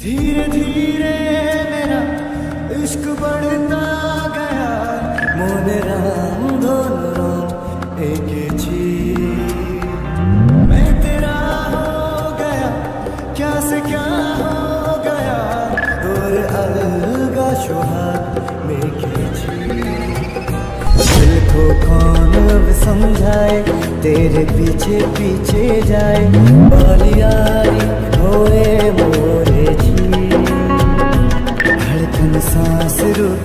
धीरे धीरे मेरा इश्क बढ़ता गया। मोन राम दोनों राम, एक मैं तेरा हो गया, क्या से क्या हो गया? और अलगा शुहार में के दिल को कौन अब समझाए? तेरे पीछे पीछे जाए। बालियारी धड़कन सांस रुक